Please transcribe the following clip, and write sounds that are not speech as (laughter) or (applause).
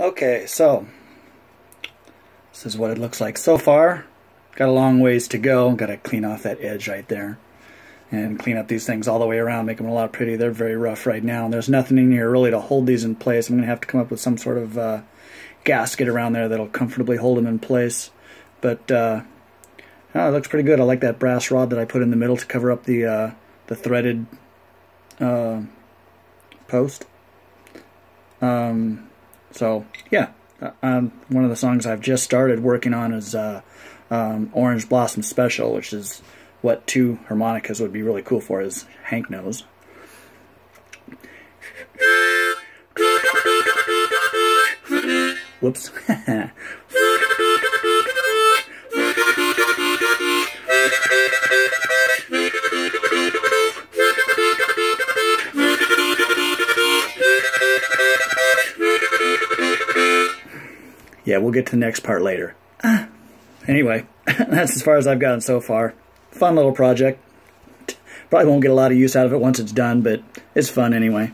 Okay, so this is what it looks like so far. Got a long ways to go. Got to clean off that edge right there and clean up these things all the way around, make them a lot pretty. They're very rough right now, and there's nothing in here really to hold these in place. I'm going to have to come up with some sort of uh, gasket around there that'll comfortably hold them in place. But uh, oh, it looks pretty good. I like that brass rod that I put in the middle to cover up the uh, the threaded uh, post. Um, so yeah, uh, um, one of the songs I've just started working on is uh, um, Orange Blossom Special, which is what two harmonicas would be really cool for, as Hank knows. (laughs) Whoops. (laughs) yeah, we'll get to the next part later. Ah, anyway, (laughs) that's as far as I've gotten so far. Fun little project. Probably won't get a lot of use out of it once it's done, but it's fun anyway.